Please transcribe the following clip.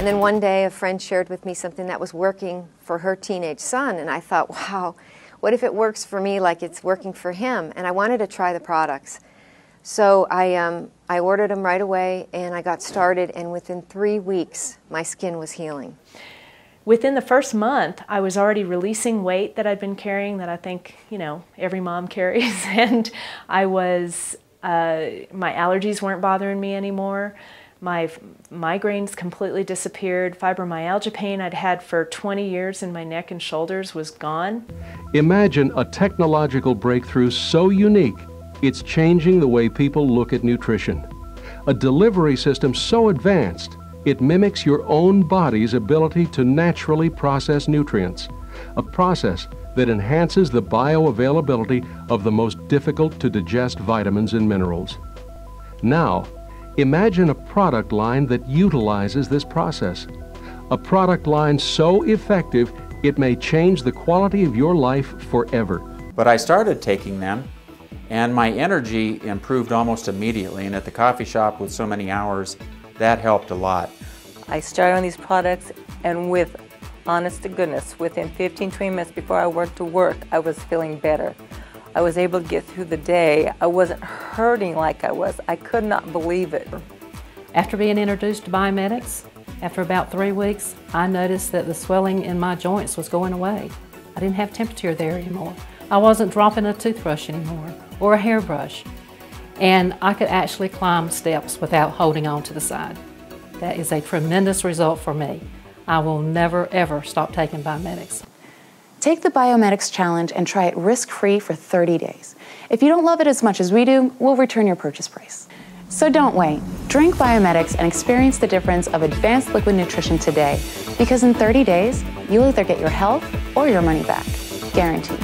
one day a friend shared with me something that was working for her teenage son, and I thought, wow, what if it works for me like it's working for him? And I wanted to try the products. So I, um, I ordered them right away and I got started, and within three weeks, my skin was healing. Within the first month, I was already releasing weight that I'd been carrying that I think, you know, every mom carries. and I was, uh, my allergies weren't bothering me anymore. My migraines completely disappeared. Fibromyalgia pain I'd had for 20 years in my neck and shoulders was gone. Imagine a technological breakthrough so unique it's changing the way people look at nutrition. A delivery system so advanced, it mimics your own body's ability to naturally process nutrients. A process that enhances the bioavailability of the most difficult to digest vitamins and minerals. Now, imagine a product line that utilizes this process. A product line so effective it may change the quality of your life forever. But I started taking them and my energy improved almost immediately. And at the coffee shop with so many hours, that helped a lot. I started on these products, and with honest to goodness, within 15, 20 minutes before I went to work, I was feeling better. I was able to get through the day. I wasn't hurting like I was. I could not believe it. After being introduced to Biometics, after about three weeks, I noticed that the swelling in my joints was going away. I didn't have temperature there anymore. I wasn't dropping a toothbrush anymore or a hairbrush. And I could actually climb steps without holding on to the side. That is a tremendous result for me. I will never ever stop taking Biometics. Take the Biometics Challenge and try it risk-free for 30 days. If you don't love it as much as we do, we'll return your purchase price. So don't wait. Drink Biometics and experience the difference of advanced liquid nutrition today because in 30 days, you'll either get your health or your money back. Guaranteed.